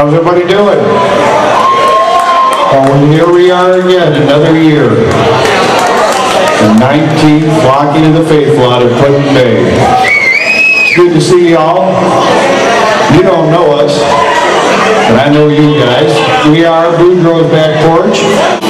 How's everybody doing? Oh, here we are again, another year. The 19th flocking of the faithful out of Clinton Bay. Good to see y'all. You don't know us, but I know you guys. We are Boudreaux's Back Porch.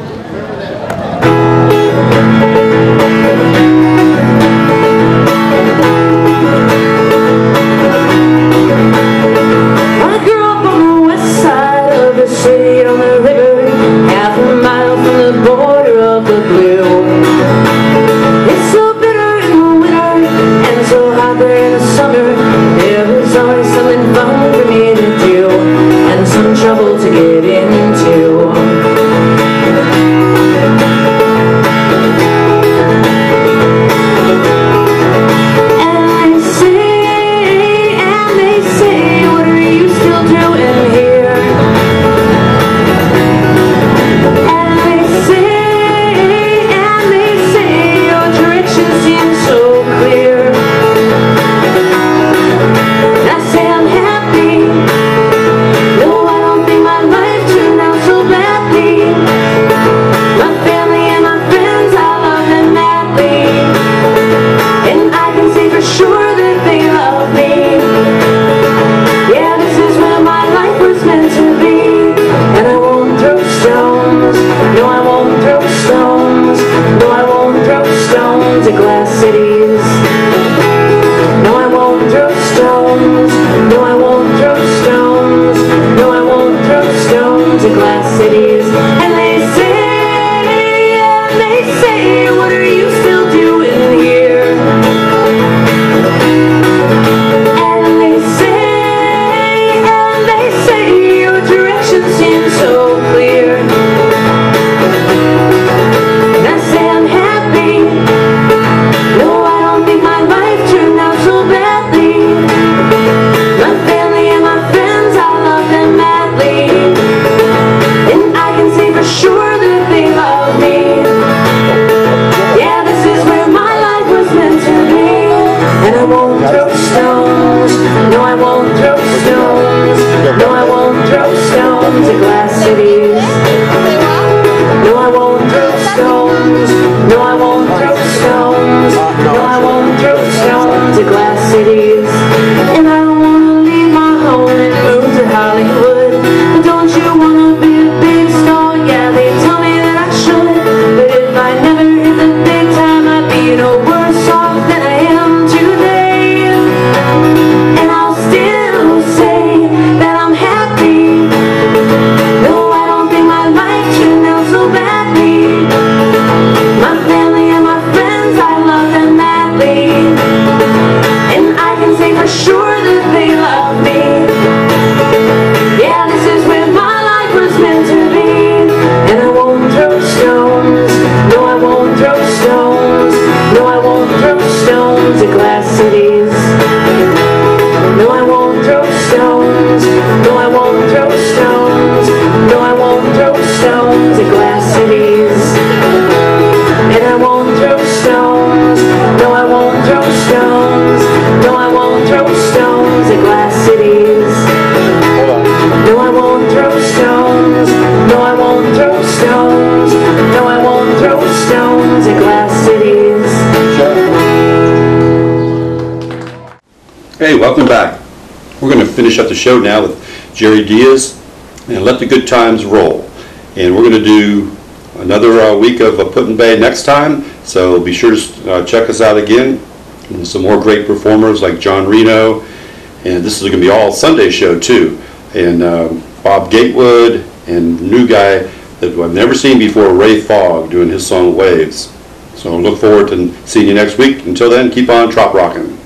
stones. No, I won't throw stones at glass cities. No, I won't throw stones. No, I won't throw stones. No, I won't throw stones at glass cities. Hey, welcome back. We're going to finish up the show now with Jerry Diaz and let the good times roll. And we're going to do another uh, week of uh, Put in Bay next time, so be sure to uh, check us out again. And some more great performers like John Reno, and this is going to be all Sunday show too. And um, Bob Gatewood and new guy that I've never seen before, Ray Fogg doing his song Waves. So look forward to seeing you next week. Until then, keep on trop rocking.